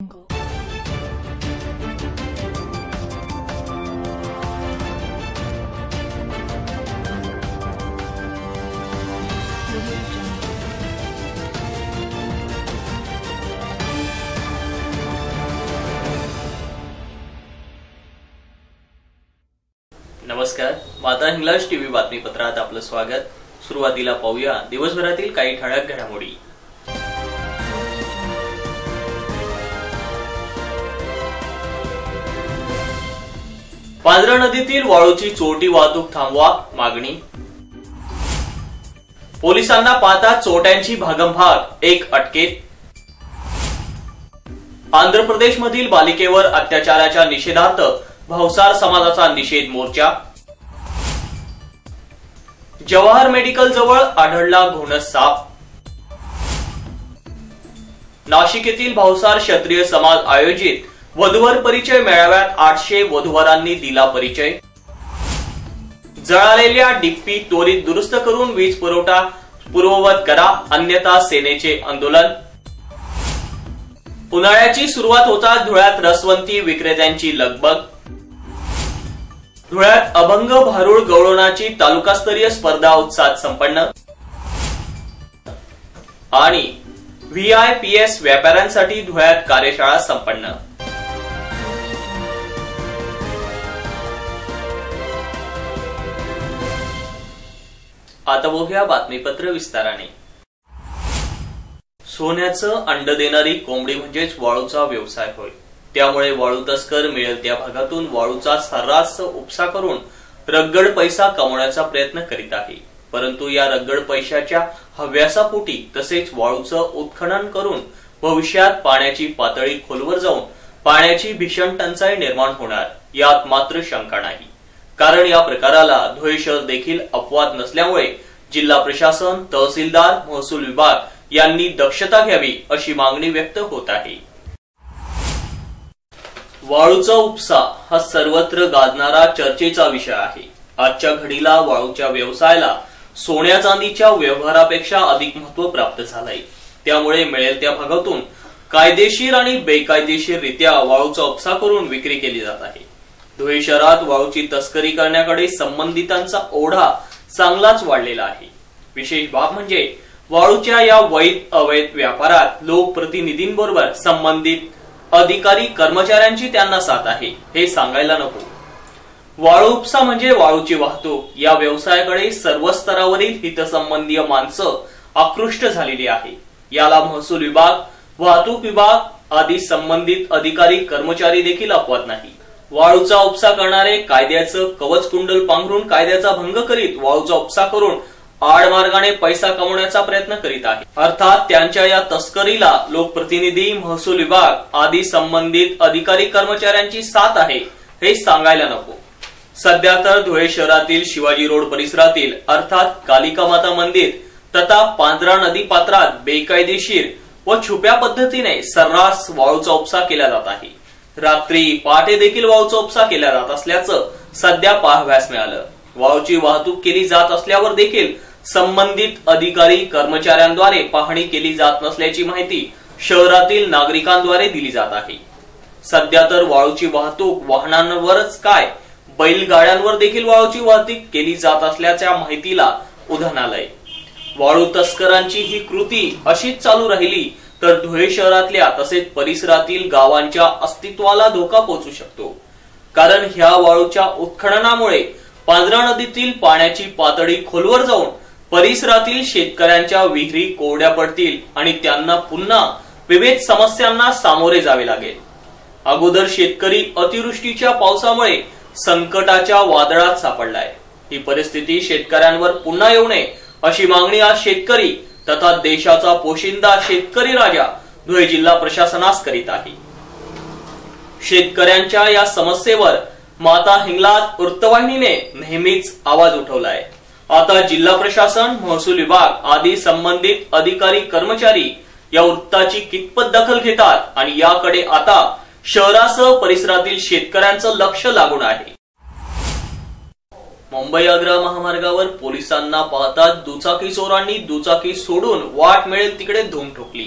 नमस्कार माता हिंगलाज टीव्ही बातमीपत्रात आपलं स्वागत. सुरुवातीला पाहूया दिवसभरातील काही ठळक घडामोडी. पांझरा नदीतील वाळूची चोरटी वाहतूक थांबवा मागणी. पोलिसांना पाहता चोट्यांची भागमभाग एक अटकेत आंध्र प्रदेशमधील बालिकेवर अत्याचाराच्या निषेधार्थ भावसार समाजाचा निषेध मोर्चा. जवाहर मेडिकल जवळ आढळला घोणस साप. नाशिक येथील भावसार क्षत्रिय समाज आयोजित वधूवर परिचय मेळाव्यात आठशे वधूवरांनी दिला परिचय. जळालेल्या डिप्पी त्वरित दुरुस्त करून वीज पुरवठा पूर्ववत करा अन्यथा सेनेचे आंदोलन. उन्हाळ्याची सुरुवात होताच धुळ्यात रसवंती विक्रेत्यांची लगबग. धुळ्यात अभंग भारूळ गवळणाची तालुकास्तरीय स्पर्धा उत्साहात संपन्न. आणि व्हीआयपीएस व्यापाऱ्यांसाठी धुळ्यात कार्यशाळा संपन्न. आता बघूया बातमीपत्र विस्ताराने. सोन्याचं अंड देणारी कोंबडी म्हणजेच वाळूचा व्यवसाय होय. त्यामुळे वाळू तस्कर मिळेल त्या भागातून वाळूचा सर्रास उपसा करून रगड पैसा कमवण्याचा प्रयत्न करीत आहे. परंतु या रगड पैशाच्या हव्यासापोटी तसेच वाळूचं उत्खनन करून भविष्यात पाण्याची पातळी खोलवर जाऊन पाण्याची भीषण टंचाई निर्माण होणार यात मात्र शंका नाही. कारण या प्रकाराला धुळे शहर देखील अपवाद नसल्यामुळे जिल्हा प्रशासन तहसीलदार महसूल विभाग यांनी दक्षता घ्यावी अशी मागणी व्यक्त होत आहे. वाळूचा उपसा हा सर्वत्र गाजणारा चर्चेचा विषय आहे. आजच्या घडीला वाळूच्या व्यवसायाला सोन्या चांदीच्या व्यवहारापेक्षा अधिक महत्त्व प्राप्त झालंय. त्यामुळे मिळेल त्या भागातून कायदेशीर आणि बेकायदेशीररित्या वाळूचा उपसा करून विक्री केली जात आहे. धुळे शहरात वाळूची तस्करी करण्याकडे संबंधितांचा ओढा चांगलाच वाढलेला आहे. विशेष बाब म्हणजे वाळूच्या या वैध अवैध व्यापारात लोकप्रतिनिधींबरोबर संबंधित अधिकारी कर्मचाऱ्यांची त्यांना साथ आहे हे सांगायला नको. वाळू उपसा म्हणजे वाळूची वाहतूक. या व्यवसायाकडे सर्व स्तरावरील हितसंबंधीय माणसं आकृष्ट झालेली आहे. याला महसूल विभाग वाहतूक विभाग आदी संबंधित अधिकारी कर्मचारी देखील अपवाद नाही. वाळूचा उपसा करणारे कायद्याचं कवच कुंडल पांघरून कायद्याचा भंग करीत वाळूचा उपसा करून आडमार्गाने पैसा कमवण्याचा प्रयत्न करीत आहे. अर्थात त्यांच्या या तस्करीला लोकप्रतिनिधी महसूल विभाग आदी संबंधित अधिकारी कर्मचाऱ्यांची साथ आहे हे सांगायला नको. सध्या तर धुळे शहरातील शिवाजी रोड परिसरातील अर्थात कालिका माता मंदिर तथा पांढरा नदी पात्रात बेकायदेशीर व छुप्या पद्धतीने सर्रास वाळूचा उपसा केला जात आहे. रात्री पहाटे देखील वाळूचा उपसा केला जात असल्याचं सध्या पाहाव्यास मिळालं. वाळूची वाहतूक केली जात असल्यावर देखील संबंधित अधिकारी कर्मचाऱ्यांद्वारे पाहणी केली जात नसल्याची माहिती शहरातील नागरिकांद्वारे दिली जात आहे. सध्या तर वाळूची वाहतूक वाहनांवरच काय बैलगाड्यांवर देखील वाळूची वाहतूक केली जात असल्याच्या माहितीला उधाण आलंय वाळू तस्करांची ही कृती अशीच चालू राहिली तर धुळे शहरातल्या तसेच परिसरातील गावांच्या अस्तित्वाला धोका पोहोचू शकतो. कारण ह्या वाळूच्या उत्खननामुळे पांढरा नदीतील पाण्याची पातळी खोलवर जाऊन परिसरातील शेतकऱ्यांच्या विहिरी कोरड्या पडतील आणि त्यांना पुन्हा विविध समस्यांना सामोरे जावे लागेल. अगोदर शेतकरी अतिवृष्टीच्या पावसामुळे संकटाच्या वादळात सापडलाय. ही परिस्थिती शेतकऱ्यांवर पुन्हा येऊ नये अशी मागणी आज शेतकरी तथा देशाचा पोशिंदा शेतकरी राजा धुळे जिल्हा प्रशासनास करीत आहे. शेतकऱ्यांच्या या समस्येवर माता हिंगलाज वृत्तवाहिनीने नेहमीच आवाज उठवलाय. आता जिल्हा प्रशासन महसूल विभाग आदी संबंधित अधिकारी कर्मचारी या वृत्ताची कितपत दखल घेतात आणि याकडे आता शहरासह परिसरातील शेतकऱ्यांचं लक्ष लागून आहे. मुंबई आग्रा महामार्गावर पोलिसांना पाहताच दुचाकी चोरांनी दुचाकी सोडून वाट मिळेल तिकडे धूम ठोकली.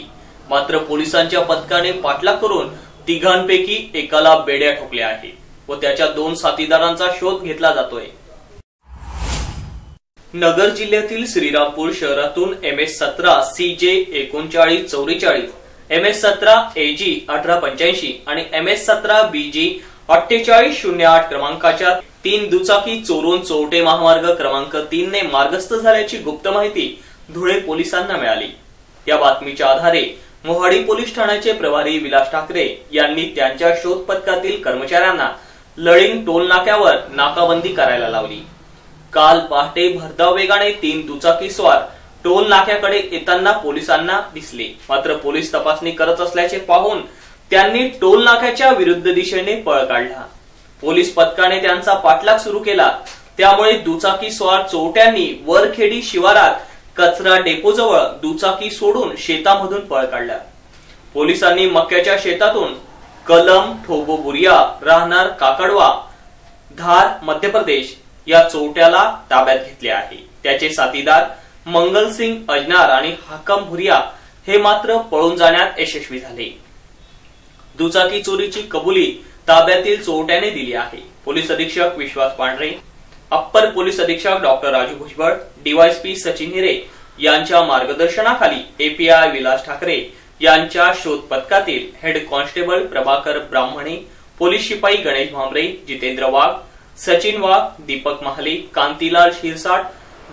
मात्र पोलिसांच्या पथकाने पाठलाग करून तिघांपैकी एकाला बेड्या ठोकल्या आहेत व त्याच्या दोन साथीदारांचा शोध घेतला जातोय. नगर जिल्ह्यातील श्रीरामपूर शहरातून एम एस सतरा सी जे एकोणचाळीस चौवेचाळीस एम एस सतरा ए जी अठरा पंच्याऐंशी आणि एम एस सतरा बी जी अठ्ठेचाळीस शून्य आठ क्रमांकाच्या तीन दुचाकी चोरून चोरटे महामार्ग क्रमांक तीन ने मार्गस्थ झाल्याची गुप्त माहिती धुळे पोलिसांना मिळाली. या बातमीच्या आधारे मोहाडी पोलीस ठाण्याचे प्रभारी विलास ठाकरे यांनी त्यांच्या शोध पथकातील कर्मचाऱ्यांना लळिंग टोल नाक्यावर नाकाबंदी करायला लावली. काल पहाटे भरधाव वेगाने तीन दुचाकी स्वार टोल नाक्याकडे येताना पोलिसांना दिसले. मात्र पोलीस तपासणी करत असल्याचे पाहून त्यांनी टोल नाक्याच्या विरुद्ध दिशेने पळ काढला. पोलीस पथकाने त्यांचा पाठलाग सुरू केला. त्यामुळे दुचाकी स्वार चोरट्यांनी वरखेडी शिवारात कचरा डेपोजवळ दुचाकी सोडून शेतामधून पळ काढला. पोलिसांनी मक्याच्या शेतातून कलम ठोबो बुरिया राहणार काकडवा धार मध्य प्रदेश या चोरट्याला ताब्यात घेतले आहे. त्याचे साथीदार मंगलसिंग अजनार आणि हाकम भुरिया हे मात्र पळून जाण्यात यशस्वी झाले. दुचाकी चोरीची कबुली ताब्यातील चोरट्याने दिली आहे. पोलीस अधीक्षक विश्वास पांढरे अप्पर पोलीस अधीक्षक डॉक्टर राजू भुजबळ डीवायसपी सचिन हिरे यांच्या मार्गदर्शनाखाली एपीआय विलास ठाकरे यांच्या शोध पथकातील हेड कॉन्स्टेबल प्रभाकर ब्राह्मणे पोलीस शिपाई गणेश भांबरे जितेंद्र वाघ सचिन वाघ दीपक महाले कांतीलाल शिरसाट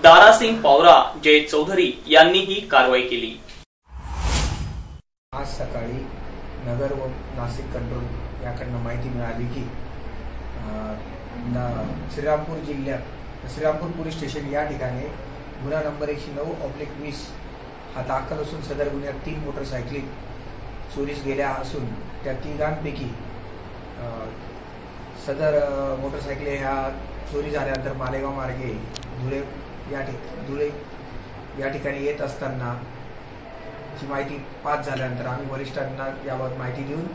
दारासिंग पावरा जय चौधरी यांनी ही कारवाई केली. आज सकाळी नगर व नाशिक कंट्रोल याकडनं माहिती मिळाली की न- श्रीरामपूर जिल्ह्यात श्रीरामपूर पोलीस स्टेशन या ठिकाणी गुन्हा नंबर एकशे नऊ ऑब्लिक वीस हा दाखल असून सदर गुन्ह्यात तीन मोटरसायकली चोरीस गेल्या असून त्या तिघांपैकी सदर मोटरसायकली ह्या चोरी झाल्यानंतर मालेगाव मार्गे धुळे या ठिक धुळे या ठिकाणी येत असताना ची माहिती पास झाल्यानंतर आम्ही वरिष्ठांना याबाबत माहिती देऊन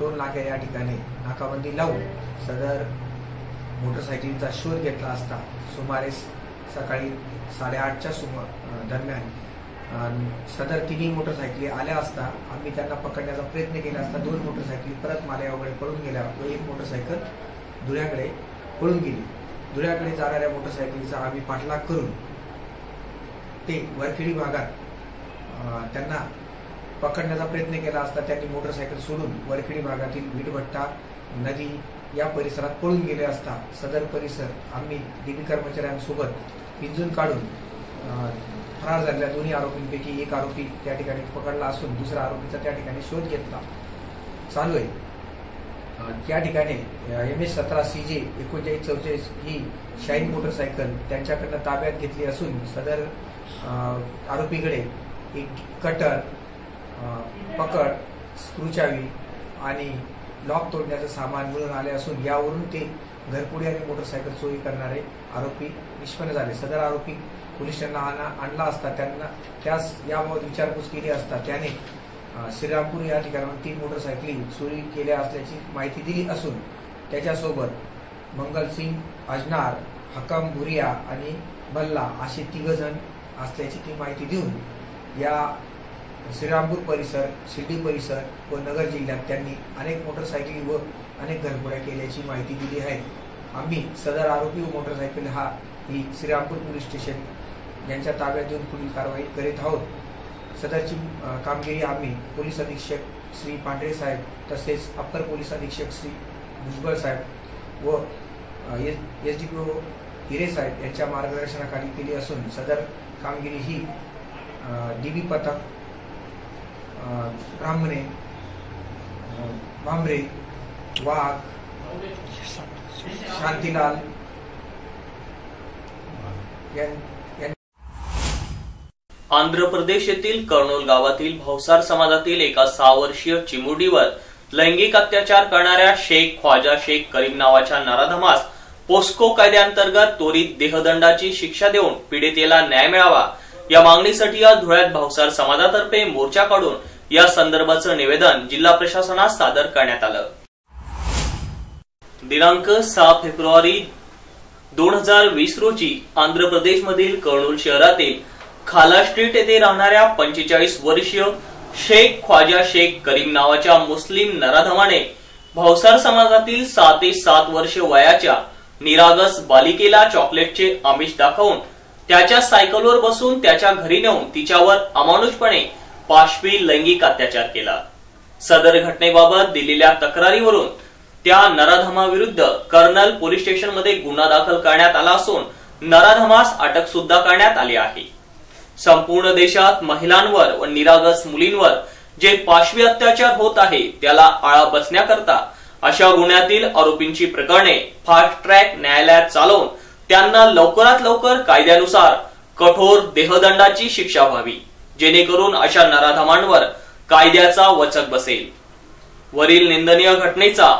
टोल नाक्या या ठिकाणी नाकाबंदी लावून सदर मोटरसायकलीचा शोध घेतला असता सुमारे स- सकाळी साडेआठच्या सुमा दरम्यान सदर तिन्ही मोटरसायकली आल्या असता आम्ही त्यांना पकडण्याचा प्रयत्न केला असता दोन मोटरसायकली परत मालेगावकडे पळून गेल्या व एक मोटरसायकल धुळ्याकडे पळून गेली. धुळ्याकडे जाणाऱ्या मोटरसायकलीचा आम्ही पाठलाग करून ते वरखेडी भागात त्यांना पकडण्याचा प्रयत्न केला असता त्यांनी मोटरसायकल सोडून वरखेडी भागातील वीटभट्टा नदी या परिसरात पळून गेले असता सदर परिसर आम्ही डीबी कर्मचाऱ्यांसोबत पिंजून काढून फरार झालेल्या दोन्ही आरोपींपैकी एक आरोपी त्या ठिकाणी पकडला असून दुसऱ्या आरोपीचा त्या ठिकाणी शोध घेतला. चालू आहे. त्या ठिकाणी एम एस सतरा सी जे एकोणचाळीस चौचाळीस ही शाईन मोटरसायकल त्यांच्याकडनं ताब्यात घेतली असून सदर आरोपीकडे एक कटर पकड स्क्रूचावी आणि लॉक तोडण्याचं सामान मिळून आले असून यावरून ते घरपुडी आणि मोटरसायकल चोरी करणारे आरोपी निष्पन्न झाले. सदर आरोपी पोलीस त्यांना आणा- आणला असता त्यांना त्यास याबाबत विचारपूस केली असता त्याने श्रीरामपूर या ठिकाणाहून तीन मोटरसायकली चोरी केल्या असल्याची माहिती दिली असून त्याच्यासोबत मंगलसिंग अजनार हकम भुरिया आणि बल्ला असे तिघ जण असल्याची ती माहिती देऊन या श्रीरामपूर परिसर शिर्डी परिसर व नगर जिल्ह्यात त्यांनी अनेक मोटरसायकली व अनेक घरफोड्या केल्याची माहिती दिली आहे. आम्ही सदर आरोपी व मोटरसायकल हा ही श्रीरामपूर पोलीस स्टेशन यांच्या ताब्यात देऊन पुढील कारवाई करीत आहोत. सदरची कामगिरी आम्ही पोलीस अधीक्षक श्री पांढरे साहेब तसेच अप्पर पोलीस अधीक्षक श्री भुजबळ साहेब व S D P O Hire saheb यांच्या मार्गदर्शनाखाली केली असून सदर कामगिरी ही डी बी पथक ब्राह्मणे भांबरे वाघ शांतीलाल आंध्र प्रदेश येथील कर्नूल गावातील भवसार समाजातील एका सहा वर्षीय चिमुडीवर लैंगिक अत्याचार करणाऱ्या शेख ख्वाजा शेख करीम नावाच्या नराधमास पोस्को कायद्याअंतर्गत त्वरित देहदंडाची शिक्षा देऊन पीडितेला न्याय मिळावा या मागणीसाठी आज धुळ्यात भावसार समाजातर्फे मोर्चा काढून या संदर्भाचं निवेदन जिल्हा प्रशासनास सादर करण्यात आलं. दिनांक सहा फेब्रुवारी दोन हजार वीस रोजी आंध्र प्रदेशमधील कर्नूल शहरातील खाला स्ट्रीट येथे राहणाऱ्या पंचेचाळीस वर्षीय शेख ख्वाजा शेख करीम नावाच्या मुस्लिम नराधमाने भावसार समाजातील सहा ते सात वर्ष वयाच्या निरागस बालिकेला चॉकलेटचे आमिष दाखवून त्याच्या सायकलवर बसून त्याच्या घरी नेऊन तिच्यावर अमानुषपणे पाशवी लैंगिक अत्याचार केला. सदर घटनेबाबत दिलेल्या तक्रारीवरून त्या नराधमाविरुद्ध कर्नल पोलीस स्टेशनमध्ये गुन्हा दाखल करण्यात आला असून नराधमास अटक सुद्धा करण्यात आली आहे. संपूर्ण देशात महिलांवर व निरागस मुलींवर जे पाशवी अत्याचार होत आहे त्याला आळा बसण्याकरता अशा गुन्ह्यातील आरोपींची प्रकरणे फास्ट ट्रॅक न्यायालयात चालवून त्यांना लवकरात लवकर कायद्यानुसार कठोर देहदंडाची शिक्षा व्हावी जेणेकरून अशा नराधमांवर कायद्याचा वचक बसेल. वरील निंदनीय घटनेचा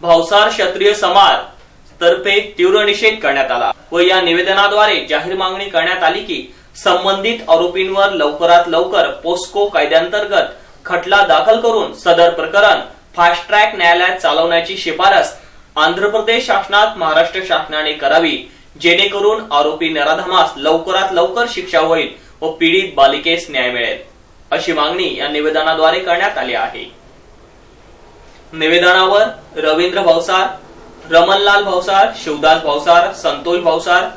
भावसार क्षत्रिय समाज तर्फे तीव्र निषेध करण्यात आला व या निवेदनाद्वारे जाहीर मागणी करण्यात आली की संबंधित आरोपींवर लवकरात लवकर पोस्को कायद्यांतर्गत खटला दाखल करून सदर प्रकरण फास्ट ट्रॅक न्यायालयात चालवण्याची शिफारस आंध्र प्रदेश शासनात महाराष्ट्र शासनाने करावी जेणेकरून आरोपी नराधमास लवकरात लवकर शिक्षा होईल व पीडित बालिकेस न्याय मिळेल. अशी मागणी या निवेदनाद्वारे करण्यात आली आहे. निवेदनावर रवींद्र भावसार रमनलाल भावसार शिवदास भावसार संतोष भावसार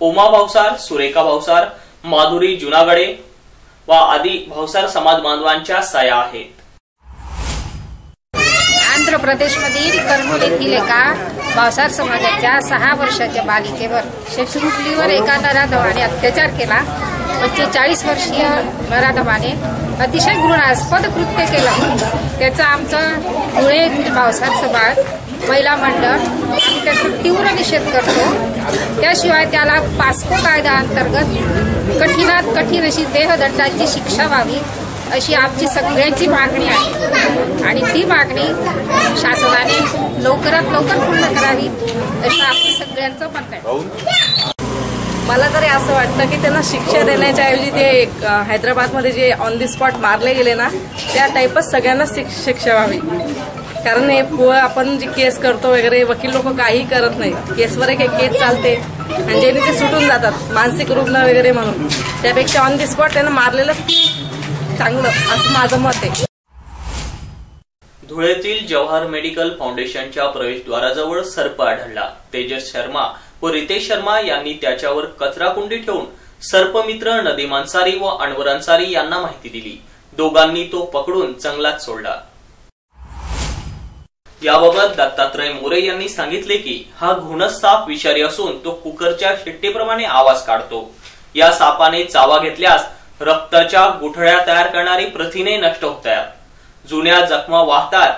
उमा भावसार सुरेखा भावसार माधुरी जुनागडे व आदी भावसार समाज बांधवांच्या सया आहेत. आंध्र प्रदेशमधील कर्नूल येथील एका भावसार समाजाच्या सहा वर्षाच्या बालिकेवर शैक्षणिकलीवर एका नराधवाने अत्याचार केला. पंचेचाळीस वर्षीय नराधवाने अतिशय घृणास्पद कृत्य केलं. त्याचा आमचं धुळे येथील भावसार समाज महिला मंडळ आम्ही त्याचा तीव्र निषेध करतो. त्याशिवाय त्याला पास्को कायद्या अंतर्गत कठीणात कठीण अशी देहदंडाची शिक्षा व्हावी अशी आमची सगळ्यांची मागणी आहे. आणि ती मागणी शासनाने लवकरात लवकर पूर्ण करावी असं आमचं सगळ्यांचं मत आहे. मला तरी असं वाटतं की त्यांना शिक्षा देण्याच्या ऐवजी ते एक, हैदराबादमध्ये जे ऑन दी स्पॉट मारले गेले ना त्या टाईपच सगळ्यांना शिक्षा व्हावी. कारण हे पुढं आपण जी केस करतो वगैरे वकील लोक काही करत नाही केसवर एक केस चालते. आणि ज्याने ते सुटून जातात मानसिक रुग्ण वगैरे म्हणून. त्यापेक्षा ऑन दी स्पॉट त्यांना मारलेलं चांगलं असं माझं मत आहे. धुळेतील जवाहर मेडिकल फाउंडेशनच्या प्रवेशद्वाराजवळ सर्प आढळला. तेजस शर्मा व रितेश शर्मा यांनी त्याच्यावर कचरा कुंडी ठेवून सर्पमित्र नदीम अन्सारी व अनवर अन्सारी यांना माहिती दिली. दोघांनी तो पकडून जंगलात सोडला. याबाबत दत्तात्रय मोरे यांनी सांगितले की हा घुणस साप विषारी असून तो कुकरच्या शिट्टीप्रमाणे आवाज काढतो. या सापाने चावा घेतल्यास रक्ताच्या गुठळ्या तयार करणारी प्रथिने नष्ट होतात जुन्या जखमा वाहतात.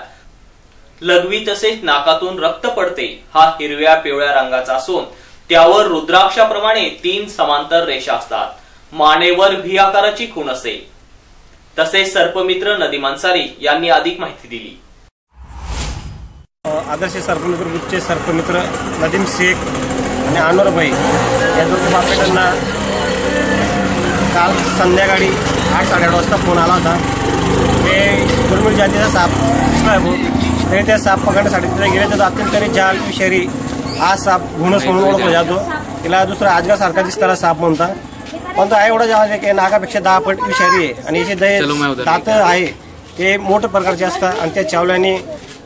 लघवी तसेच नाकातून रक्त पडते हा हिरव्या पिवळ्या रंगाचा असून त्यावर रुद्राक्षाप्रमाणे तीन समांतर रेषा असतात. मानेवर व्ही आकाराची खूण असते तसेच सर्पमित्र नदी मांसारी यांनी अधिक माहिती दिली. आदर्श सर्पमित्र गुच्चे सर्पमित्र नदीम शेख आणि अनवरभाई या दोन बापेटांना काल संध्याकाळी आठ साडेआठ वाजता फोन आला होता. ते दुर्मिळ जातीचा साप दिसला भाऊ. तरी त्या साप पकडण्यासाठी तिथे गेले. तर अत्यंत त्याने जाल विषारी हा साप घुणस म्हणून ओळखला जातो. तिला दुसरा आजगासारखा दिसताना साप म्हणता पण तो आहे एवढा आहे की नागापेक्षा दहा पट विषारी आहे. आणि याचे दहे दात आहे. ते मोठ्या प्रकारचे असतात. आणि त्या चावल्याने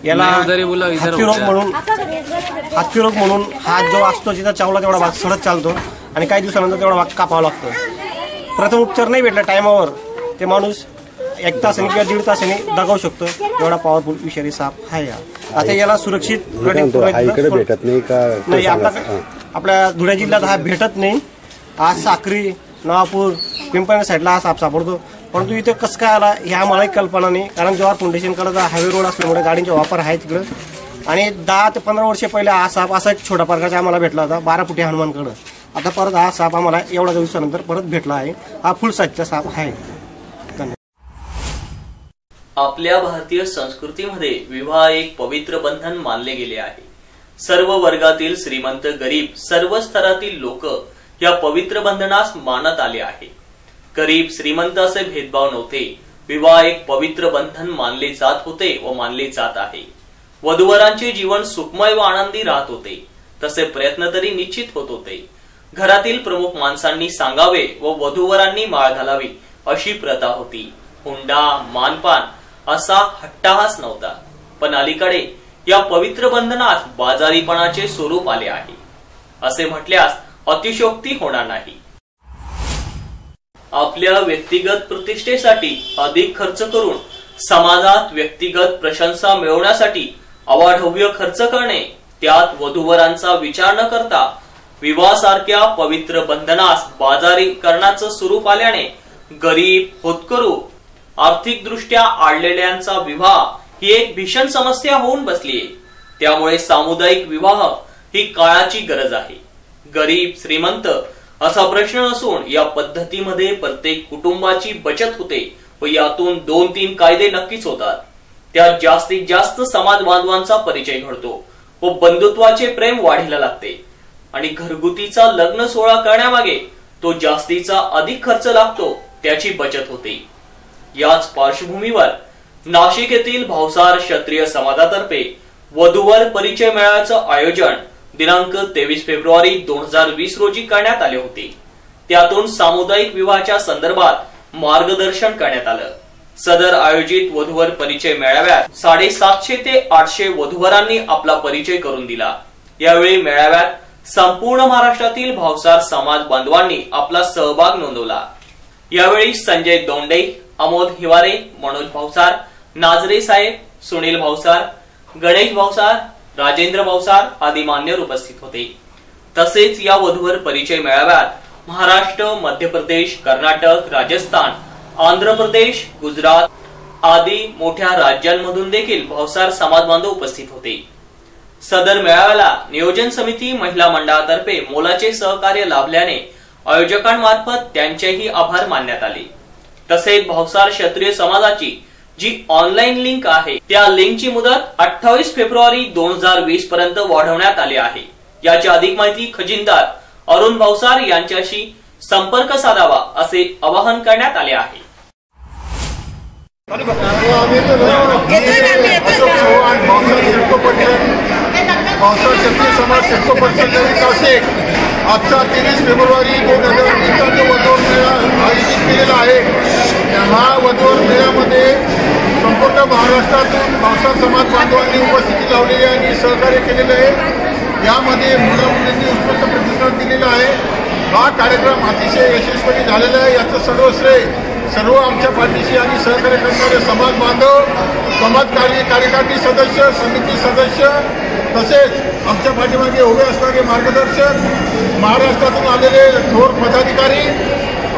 याला हत्तीरोग म्हणून हत्तीरोग म्हणून हात जो असतो तिथं चावला तेवढा भाग सडत चालतो. आणि काही दिवसानंतर तेवढा भाग कापावा लागतो. प्रथम उपचार नाही भेटला टायमावर ते माणूस एक तासाने किंवा दीड तासाने दगावू शकतो. एवढा पॉवरफुल विषारी साप आहे हा. आता याला सुरक्षित भेटत नाही का? ते नाही सांगा. आपला. आपल्या धुळे जिल्ह्यात हा भेटत नाही. हा साक्री नवापूर पिंपळणे साईडला हा साप सापडतो. परंतु इथे कसं काय आला ह्या मला एक कल्पना नाही कारण जवाहर फाउंडेशनकडे हायवे रोड असल्यामुळे गाडींचा वापर आहे तिकडं. आणि दहा ते पंधरा वर्ष पहिले हा साप असा एक छोटा प्रकारचा आम्हाला भेटला होता बारा फुटी हनुमानकडं. आता परत हा साप आम्हाला एवढ्या दिवसानंतर परत भेटला आहे. हा फुल साईजचा साप आहे. आपल्या भारतीय संस्कृतीमध्ये विवाह एक पवित्र बंधन मानले गेले आहे. सर्व वर्गातील श्रीमंत गरीब सर्व स्तरातील लोक या पवित्र बंधनास मानत आले आहे. गरीब श्रीमंत असे भेदभाव नव्हते. विवाह एक पवित्र बंधन मानले जात होते व मानले जात आहे. वधूवरांचे जीवन सुखमय व आनंदी राहत होते. तसे प्रयत्न तरी निश्चित होत होते. घरातील प्रमुख माणसांनी सांगावे व वधूवरांनी माळ घालावी अशी प्रथा होती. हुंडा मानपान असा हट्टाहास नव्हता. पण अलीकडे या पवित्र बंधनात बाजारीपणाचे स्वरूप आले आहे. असे म्हटल्यास अतिशोक्ती होणार नाही. आपल्या व्यक्तिगत प्रतिष्ठेसाठी अधिक खर्च करून समाजात व्यक्तिगत प्रशंसा मिळवण्यासाठी अवाढव्य खर्च करणे त्यात वधूवरांचा विचार न करता विवाहासारख्या पवित्र बंधनास बाजारीकरणाचं स्वरूप आल्याने गरीब होतकरू आर्थिकदृष्ट्या आडलेल्यांचा विवाह ही एक भीषण समस्या होऊन बसली. त्यामुळे सामुदायिक विवाह ही काळाची गरज आहे. गरीब श्रीमंत असा प्रश्न नसून या पद्धतीमध्ये प्रत्येक कुटुंबाची बचत होते व यातून दोन तीन कायदे नक्कीच होतात. त्यात जास्तीत जास्त समाज बांधवांचा परिचय घडतो व बंधुत्वाचे प्रेम वाढीला लागते. आणि घरगुतीचा लग्न सोहळा करण्यामागे तो जास्तीचा अधिक खर्च लागतो त्याची बचत होते. याच पार्श्वभूमीवर नाशिक येथील भावसार क्षत्रिय समाजातर्फे वधूवर परिचय मेळाव्याचं आयोजन दिनांक तेवीस फेब्रुवारी दोन हजार वीस रोजी करण्यात आले होते. त्यातून सामुदायिक विवाहाच्या संदर्भात मार्गदर्शन करण्यात आलं. सदर आयोजित वधूवर परिचय मेळाव्यात साडेसातशे ते आठशे वधूवरांनी आपला परिचय करून दिला. यावेळी मेळाव्यात संपूर्ण महाराष्ट्रातील भावसार समाज बांधवांनी आपला सहभाग नोंदवला. यावेळी संजय दोंडे अमोद हिवारे मनोज भावसार नाजरे साहेब सुनील भावसार गणेश भावसार राजेंद्र भावसार आदी मान्यवर उपस्थित होते. तसेच या वधूवर परिचय मेळाव्यात महाराष्ट्र मध्य प्रदेश कर्नाटक राजस्थान आंध्र प्रदेश गुजरात आदी मोठ्या राज्यांमधून देखील भावसार समाज बांधव उपस्थित होते. सदर मेळाव्याला नियोजन समिती महिला मंडळातर्फे मोलाचे सहकार्य लाभल्याने आयोजकांमार्फत त्यांचेही आभार मानण्यात आले तसेच भावसार क्षत्रिय समाजाची जी ऑनलाईन लिंक आहे त्या लिंकची मुदत अठ्ठावीस फेब्रुवारी दोन हजार वीस पर्यंत वाढवण्यात आली आहे याची अधिक माहिती खजिनदार अरुण भावसार यांच्याशी संपर्क साधावा असे आवाहन करण्यात आले आहे अशोक चव्हाण भावसार शिल्प समाज आजचा तेवीस फेब्रुवारी दोन हजार वीसचा जो मेळा आयोजित केलेला आहे. हा वधवर मेळ्यामध्ये संपूर्ण महाराष्ट्रातून भावसार समाज बांधवांनी उपस्थिती लावलेली आहे आणि सहकार्य केलेलं आहे. यामध्ये मुला मुलींनी उत्कृष्ट प्रतिसाद दिलेला आहे. हा कार्यक्रम अतिशय यशस्वी झालेला आहे. याचं सर्व श्रेय सर्व आमच्या पाठीशी आणि सहकार्य करणारे समाज बांधव समाज कार्य कार्यकारिणी सदस्य समिती सदस्य तसेच आमच्या पाठीमागे उभे असणारे मार्गदर्शक महाराष्ट्रातून आलेले थोर पदाधिकारी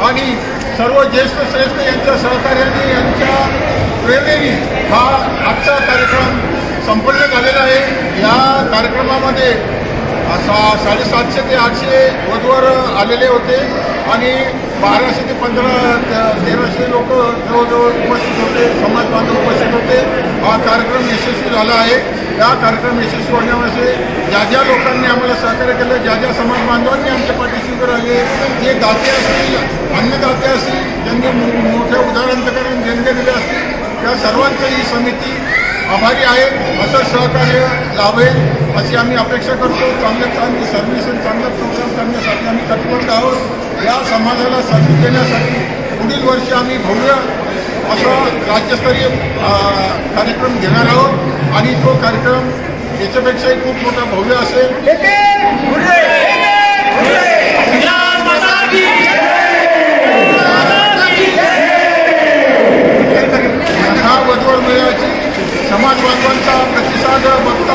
आणि सर्व ज्येष्ठ श्रेष्ठ यांच्या सहकार्याने यांच्या प्रेरणेने हा आजचा कार्यक्रम संपन्न झालेला आहे. या कार्यक्रमामध्ये सा साडेसातशे ते आठशे वधवर आलेले होते. आणि बाराशे ते पंधरा तेराशे लोक जवळजवळ उपस्थित होते समाज बांधव उपस्थित होते. हा कार्यक्रम यशस्वी झाला आहे. या कार्यक्रम यशस्वी होण्यामध्ये ज्या ज्या लोकांनी आम्हाला सहकार्य केलं ज्या ज्या समाज बांधवांनी आमच्या पाठीशी उभे राहिले जे दाते असतील अन्नदाते असतील ज्यांनी मो- मोठ्या कारण देणगे दिले असतील त्या सर्वांची ही समिती आभारी आहेत असं सहकार्य लाभेल अशी आम्ही अपेक्षा करतो. चांगल्या चांगली सर्व्हिस आणि चांगला प्रोग्राम करण्यासाठी आम्ही तत्पर आहोत. या समाजाला संधी देण्यासाठी पुढील वर्षी आम्ही भव्य असा राज्यस्तरीय कार्यक्रम घेणार आहोत. आणि तो कार्यक्रम याच्यापेक्षाही खूप मोठा भव्य असेल. आता जर बघता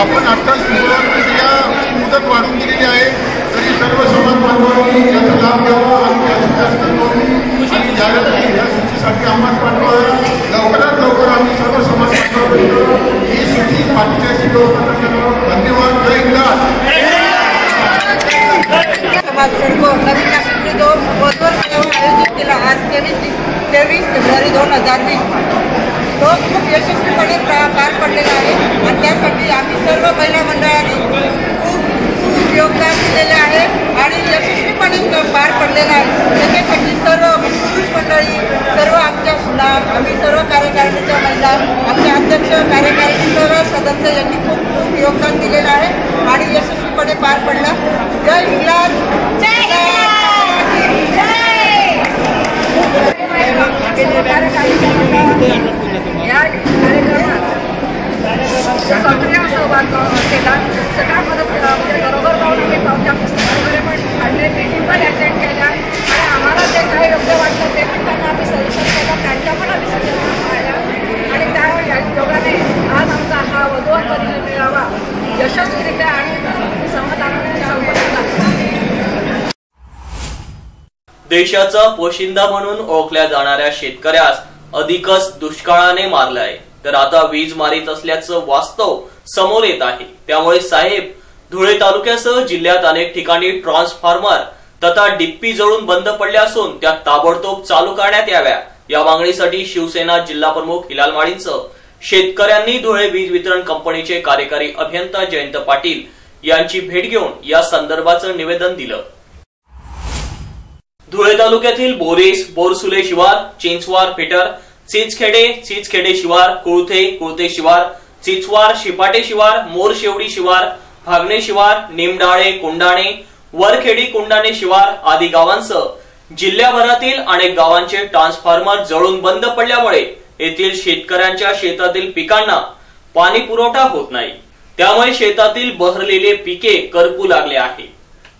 आपण अठ्ठावीस फेब्रुवारी या मुदत वाढून दिलेली आहे तरी सर्व समाज बांधवांनी याचा लाभ घ्यावा आणि जास्तीत जास्त नोंदणी आणि जाहिराती या सूचीसाठी आम्हाला पाठवा. लवकरात लवकर आम्ही सर्व समाज बांधवांपर्यंत ही सूची पाठवण्याची व्यवस्था करणार आहोत. धन्यवाद. जय हिंद. सर्व नवीन नाशिकने जो वधूवर मेळावा आयोजित केला. आज तेवीस तेवीस फेब्रुवारी दोन हजार वीस. तो खूप यशस्वीपणे पार पडलेला आहे. आणि त्यासाठी आम्ही सर्व महिला मंडळाने खूप खूप योगदान दिलेले आहे आणि यशस्वीपणे पार पडलेला आहे. त्याच्यासाठी सर्व पुरुष मंडळी सर्व आमच्या सुना आम्ही सर्व कार्यकारिणीच्या महिला आमचे अध्यक्ष कार्यकारिणी सर्व सदस्य यांनी खूप खूप योगदान दिलेलं आहे आणि यशस्वीपणे पार पडले जय इंग्लंड जय सर्व कार्यकारिणीच्या या कार्यक्रमात सक्रिय सहभाग केला सगळ्या मदत म्हणजे बरोबर जाऊन आम्ही पावत्या पुस्तकं वगैरे पण काढले मीटिंग पण अटेंड केल्या आणि आम्हाला जे काही योग्य वाटलं ते पण त्यांना आम्ही सजेशन केलं त्यांच्या पण आम्ही सजेशन पाहिल्या आणि त्या योगाने आज आमचा हा वधूवरी मेळावा. यशस्वीरित्या आणि समाधानाने संपन्न झाला देशाचा पोशिंदा म्हणून ओळखल्या जाणाऱ्या शेतकऱ्यास अधिकच दुष्काळाने मारलंय. तर आता वीज मारीत असल्याचं वास्तव समोर येत आहे. त्यामुळे साहेब धुळे तालुक्यासह जिल्ह्यात अनेक ठिकाणी ट्रान्सफॉर्मर तथा डिप्पी जळून बंद पडल्या असून त्या ताबडतोब चालू करण्यात याव्या. या मागणीसाठी शिवसेना जिल्हा प्रमुख हिलाल माळींसह शेतकऱ्यांनी धुळे वीज वितरण कंपनीचे कार्यकारी अभियंता जयंत पाटील यांची भेट घेऊन या संदर्भाचं निवेदन दिलं. धुळे तालुक्यातील बोरीस बोरसुले शिवार चिंचवार पेटर चिचखेडे चिचखेडे शिवार कुळथे कुळथे शिवार चिचवार शिपाटे शिवार मोरशेवडी शिवार भागणे शिवार निमडाळे कोंडाणे वरखेडी कोंडाणे शिवार आदी गावांसह जिल्ह्याभरातील अनेक गावांचे ट्रान्सफॉर्मर जळून बंद पडल्यामुळे येथील शेतकऱ्यांच्या शेतातील पिकांना पाणी पुरवठा होत नाही. त्यामुळे शेतातील बहरलेले पिके करपू लागले आहे.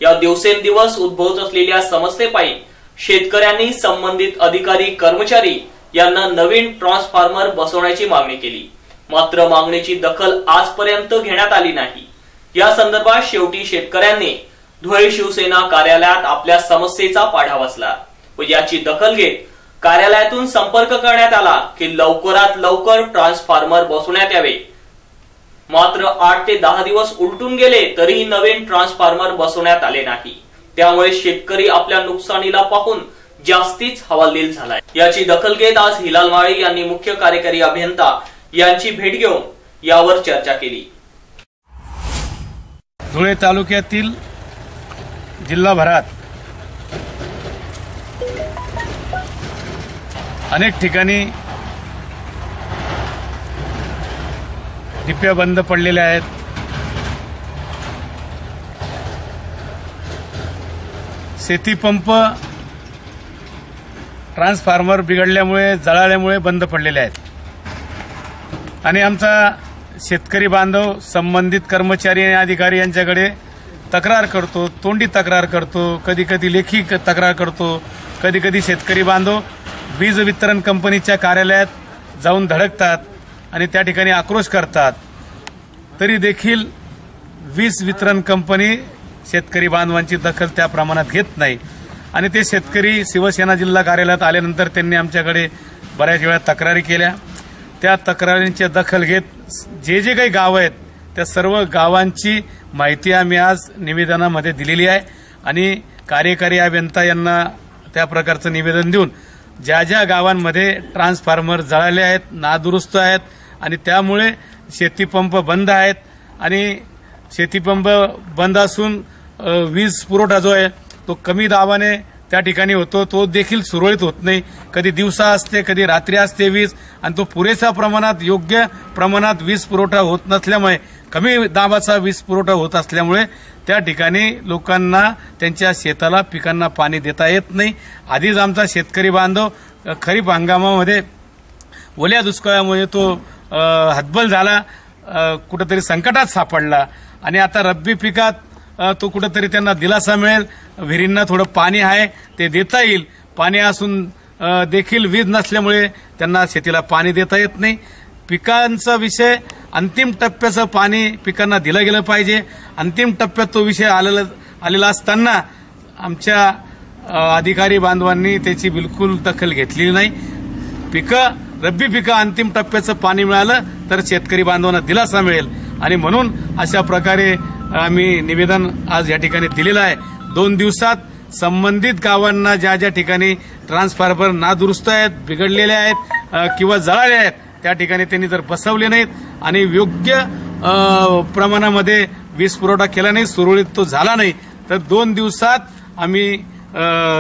या दिवसेंदिवस उद्भवत असलेल्या समस्येपायी शेतकऱ्यांनी संबंधित अधिकारी कर्मचारी यांना नवीन ट्रान्सफॉर्मर बसवण्याची मागणी केली. मात्र मागणीची दखल आजपर्यंत घेण्यात आली नाही. या संदर्भात शेवटी शेतकऱ्यांनी धुळे शिवसेना कार्यालयात आपल्या समस्येचा पाढा बसला व याची दखल घेत कार्यालयातून संपर्क करण्यात आला की लवकरात लवकर ट्रान्सफॉर्मर बसवण्यात यावे. मात्र आठ ते दहा दिवस उलटून गेले तरीही नवीन ट्रान्सफॉर्मर बसवण्यात आले नाही. त्यामुळे शेतकरी आपल्या नुकसानीला पाहून जास्तीच हवालदिल झालाय. याची दखल घेत आज हिलाल माळी यांनी मुख्य कार्यकारी अभियंता यांची भेट घेऊन यावर चर्चा केली. धुळे तालुक्यातील जिल्हाभरात अनेक ठिकाणी डिप्या बंद पडलेल्या आहेत. शेतीपंप ट्रान्सफॉर्मर बिघडल्यामुळे जळाल्यामुळे बंद पडलेले आहेत. आणि आमचा शेतकरी बांधव संबंधित कर्मचारी आणि अधिकारी यांच्याकडे तक्रार करतो तोंडी तक्रार करतो कधी कधी लेखी क- तक्रार करतो कधी कधी शेतकरी बांधव वीज वितरण कंपनीच्या कार्यालयात जाऊन धडकतात. आणि त्या ठिकाणी आक्रोश करतात. तरी देखील वीज वितरण कंपनी शेतकरी बांधवांची दखल त्या प्रमाणात घेत नाही. आणि ते शेतकरी शिवसेना जिल्हा कार्यालयात आल्यानंतर त्यांनी आमच्याकडे बऱ्याच वेळा तक्रारी केल्या. त्या तक्रारींची दखल घेत जे जे काही गावं आहेत त्या सर्व गावांची माहिती आम्ही आज निवेदनामध्ये दिलेली आहे. आणि कार्यकारी अभियंता यांना त्या प्रकारचं निवेदन देऊन ज्या ज्या गावांमध्ये ट्रान्सफॉर्मर जळाले आहेत नादुरुस्त आहेत आणि त्यामुळे शेतीपंप बंद आहेत. आणि शेतीपंप बंद असून वीज पुरवठा जो आहे तो कमी दाबाने त्या ठिकाणी होतो. तो देखील सुरळीत होत नाही. कधी दिवसा असते कधी रात्री असते वीज. आणि तो पुरेशा प्रमाणात योग्य प्रमाणात वीज पुरवठा होत नसल्यामुळे कमी दाबाचा वीज पुरवठा होत असल्यामुळे त्या ठिकाणी लोकांना त्यांच्या शेताला पिकांना पाणी देता येत नाही. आधीच आमचा शेतकरी बांधव खरीप हंगामामध्ये ओल्या दुष्काळामुळे तो हतबल झाला कुठंतरी संकटात सापडला. आणि आता रब्बी पिकात तो कुठंतरी त्यांना दिलासा मिळेल. विहिरींना थोडं पाणी आहे ते देता येईल. पाणी असून देखील वीज नसल्यामुळे त्यांना शेतीला पाणी देता येत नाही. पिकांचा विषय अंतिम टप्प्याचं पाणी पिकांना दिलं गेलं पाहिजे. अंतिम टप्प्यात तो विषय आलेला आलेला असताना आमच्या अधिकारी बांधवांनी त्याची बिलकुल दखल घेतलेली नाही. पिकं रब्बी पिकं अंतिम टप्प्याचं पाणी मिळालं तर शेतकरी बांधवांना दिलासा मिळेल. आणि म्हणून अशा प्रकारे आम्ही निवेदन आज या ठिकाणी दिलेलं आहे. दोन दिवसात संबंधित गावांना ज्या ज्या ठिकाणी ट्रान्सफॉर्मर नादुरुस्त आहेत बिघडलेले आहेत किंवा जळाले आहेत त्या ठिकाणी त्यांनी जर बसवले नाहीत आणि योग्य प्रमाणामध्ये वीज पुरवठा केला नाही सुरळीत तो झाला नाही तर दोन दिवसात आम्ही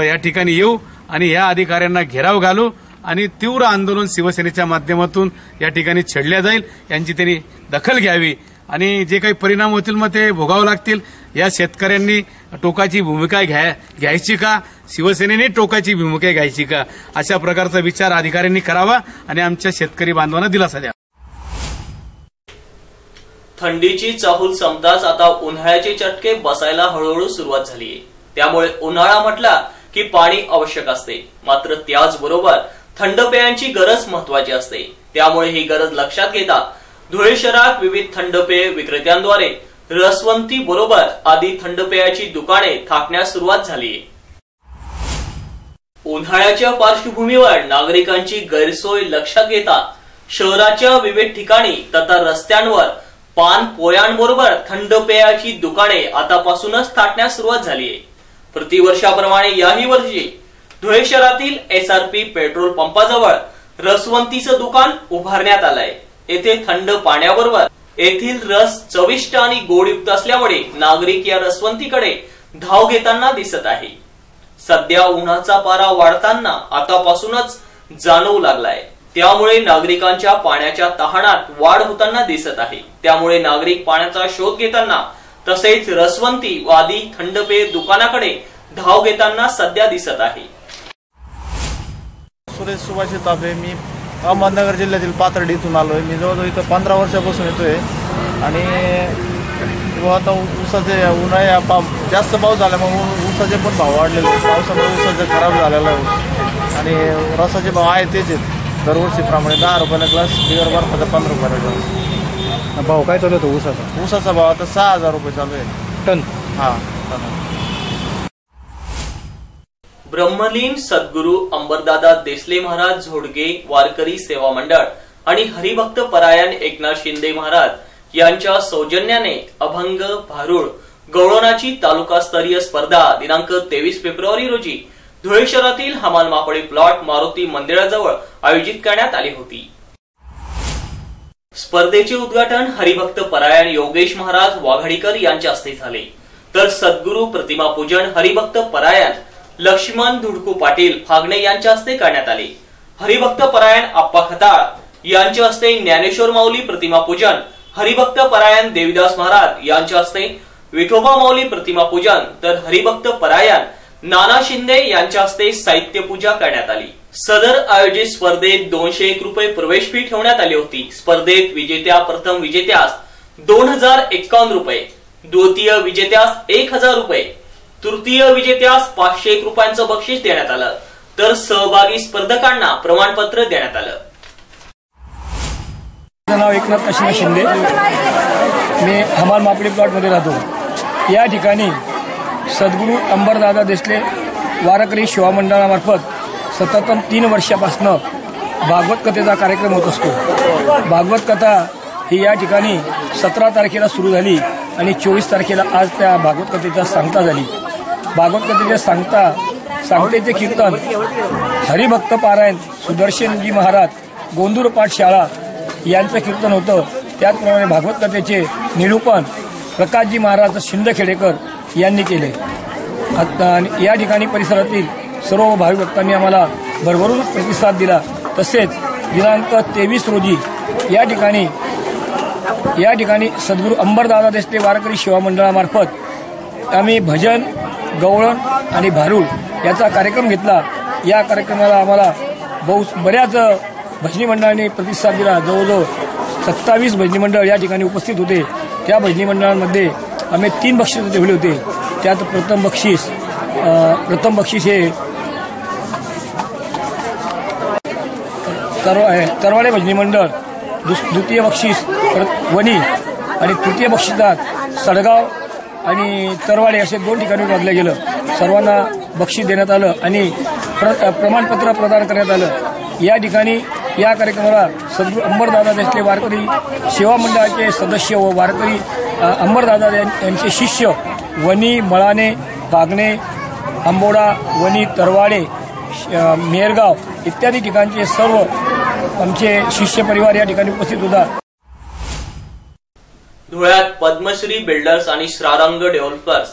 या ठिकाणी येऊ आणि या अधिकाऱ्यांना घेराव घालू. आणि तीव्र आंदोलन शिवसेनेच्या माध्यमातून या ठिकाणी छेडल्या जाईल यांची त्यांनी दखल घ्यावी. आणि जे काही परिणाम होतील मग ते भोगावं लागतील. या शेतकऱ्यांनी टोकाची भूमिका घ्या घ्यायची का? शिवसेनेने टोकाची भूमिका घ्यायची का? अशा प्रकारचा विचार अधिकाऱ्यांनी करावा आणि आमच्या शेतकरी बांधवांना दिलासा द्या थंडीची चाहूल संपताच आता उन्हाळ्याचे चटके बसायला हळूहळू सुरुवात झाली त्यामुळे उन्हाळा म्हटला की पाणी आवश्यक असते. मात्र त्याचबरोबर थंड पेयांची गरज महत्वाची असते. त्यामुळे ही गरज लक्षात घेता धुळे शहरात विविध थंड पेय विक्रेत्यांद्वारे रसवंती बरोबर आदी थंड पेयाची दुकाने थाकण्यास सुरुवात झाली उन्हाळ्याच्या पार्श्वभूमीवर नागरिकांची गैरसोय लक्षात घेता शहराच्या विविध ठिकाणी तथा रस्त्यांवर पान पोयांबरोबर थंड पेयाची दुकाने आतापासूनच थाटण्यास सुरुवात झाली आहे. प्रतिवर्षाप्रमाणे याही वर्षी धुळे शहरातील एसआरपी पेट्रोल पंपाजवळ रसवंतीचं दुकान उभारण्यात आलंय. येथे थंड पाण्याबरोबर येथील रस चविष्ट आणि गोडयुक्त असल्यामुळे नागरिक या रसवंतीकडे धाव घेताना दिसत आहे. सध्या उन्हाचा पारा वाढताना आतापासूनच जाणवू लागलाय. त्यामुळे नागरिकांच्या पाण्याच्या तहानात वाढ होताना दिसत आहे. त्यामुळे नागरिक पाण्याचा शोध घेताना तसेच रसवंती वादी थंड पेय दुकानाकडे धाव घेताना सध्या दिसत आहे. सुरेश सुभाष तापे. मी अहमदनगर जिल्ह्यातील पाथर्डी इथून आलो आहे मी जवळजवळ इथं पंधरा वर्षापासून येतोय. आणि किंवा आता ऊसाचे उन्हाळ्या पा जास्त पाऊस झाल्यामुळे ऊसाचे पण भाव वाढलेले आहेत. पावसामुळे ऊसाचे खराब झालेला आहे ऊस आणि रसाचे भाव आहे तेच आहेत. दरवर्षीप्रमाणे दहा रुपयाला ग्लास बिगर बर्फाचा पंधरा रुपयाला ग्लास भाऊ काय चालू होतं ऊसाचा? ऊसाचा भाव आता सहा हजार रुपये चालू आहे. टन. हां ब्रह्मलीन सद्गुरू अंबरदादा देसले महाराज झोडगे वारकरी सेवा मंडळ आणि हरिभक्त परायण एकनाथ शिंदे महाराज यांच्या सौजन्याने अभंग भारुड गवळणाची तालुकास्तरीय स्पर्धा दिनांक तेवीस फेब्रुवारी रोजी धुळे शहरातील हमाल मापळे प्लॉट मारुती मंदिराजवळ आयोजित करण्यात आली होती. स्पर्धेचे उद्घाटन हरिभक्त परायण योगेश महाराज वाघाडीकर यांच्या हस्ते झाले. तर सद्गुरू प्रतिमा पूजन हरिभक्त परायण लक्ष्मण धुडकू पाटील फागणे यांच्या हस्ते करण्यात आले. हरिभक्त परायण आप्पा खताळ यांच्या हस्ते ज्ञानेश्वर माऊली प्रतिमा पूजन. हरिभक्त परायण देविदास महाराज यांच्या हस्ते विठोबा माऊली प्रतिमा पूजन. तर हरिभक्त परायण नाना शिंदे यांच्या हस्ते साहित्य पूजा करण्यात आली. सदर आयोजित स्पर्धेत दोनशे एक रुपये प्रवेश फी ठेवण्यात आली होती. स्पर्धेत विजेत्या प्रथम विजेत्यास दोन हजार एक्कावन्न रुपये द्वितीय विजेत्यास एक हजार रुपये तृतीय विजेत्यास पाचशे एक रुपयांचं बक्षीस देण्यात आलं. तर सहभागी स्पर्धकांना प्रमाणपत्र देण्यात आलं. माझं नाव एकनाथ काशीनाथ शिंदे. मी हमाल मापडी प्लॉटमध्ये राहतो. या ठिकाणी सद्गुरू अंबरदादा देसले वारकरी शिवा मंडळामार्फत सतत तीन वर्षापासनं भागवत कथेचा कार्यक्रम होत असतो. भागवत कथा ही या ठिकाणी सतरा तारखेला सुरू झाली आणि चोवीस तारखेला आज त्या भागवत कथेचा सांगता झाली. भागवत कथेचे सांगता सांगतेचे कीर्तन हरिभक्त पारायण सुदर्शनजी महाराज गोंदूर पाठशाळा यांचं कीर्तन होतं. त्याचप्रमाणे भागवत कथेचे निरूपण प्रकाशजी महाराज शिंदखेडेकर यांनी केले. आता आणि या ठिकाणी परिसरातील सर्व भाविक भक्तांनी आम्हाला भरभरून प्रतिसाद दिला. तसेच दिनांक तेवीस रोजी या ठिकाणी या ठिकाणी सद्गुरू अंबरदादा देशते वारकरी सेवा मंडळामार्फत आम्ही भजन गवळण आणि भारूड याचा कार्यक्रम घेतला. या कार्यक्रमाला आम्हाला बहु बऱ्याच भजनी मंडळांनी प्रतिसाद दिला. जवळजवळ सत्तावीस भजनी मंडळ या ठिकाणी उपस्थित होते. त्या भजनी मंडळांमध्ये आम्ही तीन बक्षीस ठेवले होते. त्यात प्रथम बक्षीस प्रथम बक्षीस हे तरवा हे, तरवाडे भजनी मंडळ दुस द्वितीय बक्षीस प्र- वणी आणि तृतीय बक्षिसात सडगाव आणि तरवाडे असे दोन ठिकाणी वाजलं गेलं. सर्वांना बक्षीस देण्यात आलं आणि प्र प्रमाणपत्र प्रदान करण्यात आलं. या ठिकाणी या कार्यक्रमाला सद्गुरू अंबरदादा देशले वारकरी सेवा मंडळाचे सदस्य व वारकरी अंबरदादा यांचे शिष्य वनी मळाने बागणे आंबोडा वनी तरवाडे श- मेरगाव इत्यादी ठिकाणचे सर्व आमचे शिष्य परिवार या ठिकाणी उपस्थित होता. धुळ्यात पद्मश्री बिल्डर्स आणि Shrirang developers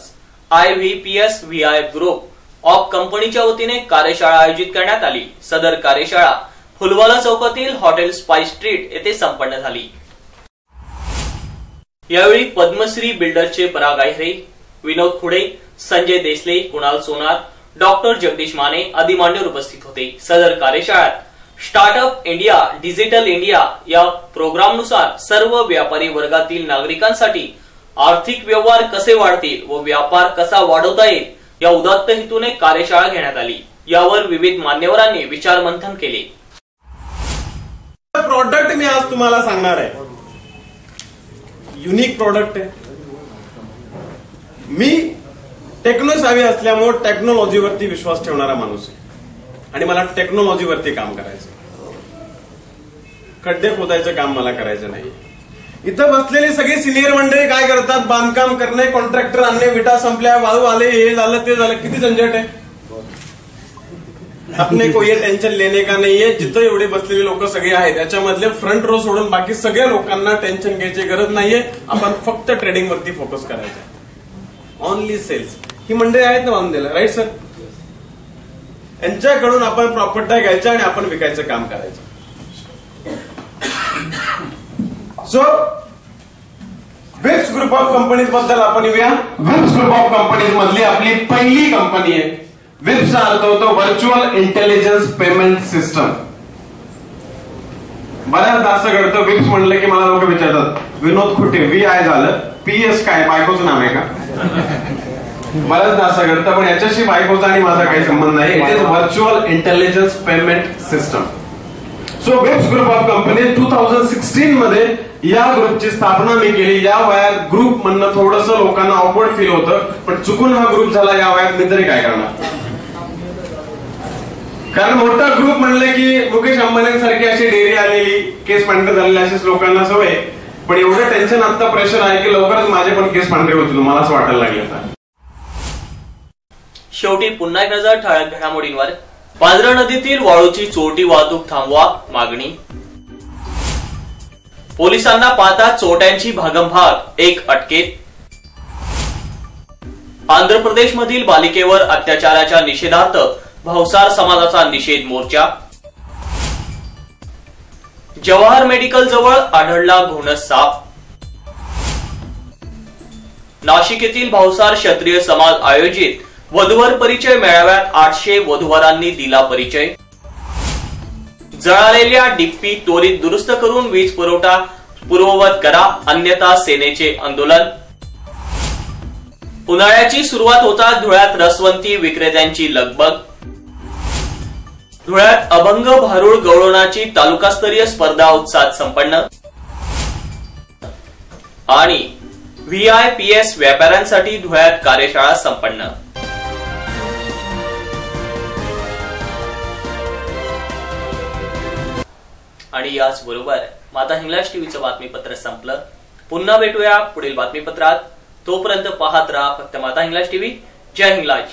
I V P S V I group of कंपनीच्या वतीने कार्यशाळा आयोजित करण्यात आली. सदर कार्यशाळा फुलवाला चौकातील हॉटेल स्पाय स्ट्रीट येथे संपन्न झाली. यावेळी पद्मश्री बिल्डरचे पराग आहिरे विनोद खुडे संजय देसले कुणाल सोनार डॉक्टर जगदीश माने आदी मान्यवर उपस्थित होते. सदर कार्यशाळेत स्टार्टअप इंडिया डिजिटल इंडिया या प्रोग्रामनुसार सर्व व्यापारी वर्गातील नागरिकांसाठी आर्थिक व्यवहार कसे वाढतील व व्यापार कसा वाढवता येईल या उदात्त हेतूने कार्यशाळा घेण्यात आली. यावर विविध मान्यवरांनी विचारमंथन केले. प्रॉडक्ट मी आज तुम्हाला सांगणार आहे. युनिक प्रॉडक्ट आहे. मी टेक्नोसावी असल्यामुळे टेक्नॉलॉजीवरती विश्वास ठेवणारा माणूस आहे. आणि मला टेक्नॉलॉजीवरती काम करायचं खड्डे खोदायचं काम मला करायचं नाही. इथं बसलेली सगळी सिनियर मंडळी काय करतात? बांधकाम करणे कॉन्ट्रॅक्टर आणणे विटा संपल्या वाळू आले हे झालं ते झालं. किती झंझट आहे. आपने को ये टेन्शन लेने का नाहीये जिथं एवढे बसलेले लोक सगळे आहेत त्याच्यामधले फ्रंट रो सोडून बाकी सगळ्या लोकांना टेन्शन घ्यायची गरज नाहीये. आपण फक्त ट्रेडिंग वरती फोकस करायचं ऑनली सेल्स ही मंडळी आहेत ना बांधून राईट सर यांच्याकडून आपण प्रॉपर्ट्या घ्यायच्या आणि आपण विकायचं काम करायचं. सो विप्स ग्रुप ऑफ कंपनीजबद्दल आपण येऊया. विप्स ग्रुप ऑफ कंपनीज मधली आपली पहिली कंपनी आहे. विप्सचा अर्थ होतो व्हर्च्युअल इंटेलिजन्स पेमेंट सिस्टम बऱ्याचदा असं घडतं. विप्स म्हणलं की मला लोक विचारतात विनोद खुटे व्ही आय झालं. पी एस काय? बायकोचं नाव आहे का? बऱ्याचदा असं करता पण याच्याशी बायकोचा आणि माझा काही संबंध नाही. It is virtual intelligence payment system so VIPS group of company two thousand sixteen मध्ये या ग्रुपची स्थापना मी केली. या वयात ग्रुप म्हणणं थोडस लोकांना ऑकवर्ड फील होतं पण चुकून हा ग्रुप झाला. या वयात मी तरी काय करणार? कारण मोठा ग्रुप म्हणलं की मुकेश अंबानीसारखी अशी डेअरी आलेली केस पांढरे झालेले असेच लोकांना सवय. पण एवढं टेन्शन आता प्रेशर आहे की लवकरच माझे पण केस पांढरे होतील मला असं वाटायला लागले शेवटी पुन्हा एक नजर ठळक घडामोडींवर. पांझरा नदीतील वाळूची चोरटी वाहतूक थांबवा मागणी. पोलिसांना पाहता चोट्यांची भागमभाग एक अटकेत आंध्र प्रदेशमधील बालिकेवर अत्याचाराच्या निषेधार्थ भावसार समाजाचा निषेध मोर्चा. जवाहर मेडिकल जवळ आढळला घोणस साप. नाशिक येथील भावसार क्षत्रिय समाज आयोजित वधूवर परिचय मेळाव्यात आठशे वधूवरांनी दिला परिचय. जळालेल्या डिप्पी त्वरित दुरुस्त करून वीज पुरवठा पूर्ववत करा अन्यथा सेनेचे आंदोलन. उन्हाळ्याची सुरुवात होता धुळ्यात रसवंती विक्रेत्यांची लगबग. धुळ्यात अभंग भारूळ गवळणाची तालुकास्तरीय स्पर्धा उत्साहात संपन्न. आणि व्ही आय पी एस व्यापाऱ्यांसाठी धुळ्यात कार्यशाळा संपन्न. आणि याच बरोबर माता हिंगलाज टीव्हीचं बातमीपत्र संपलं. पुन्हा भेटूया पुढील बातमीपत्रात. तोपर्यंत पाहत राहा फक्त माता हिंगलाज टीव्ही. जय हिंगलाज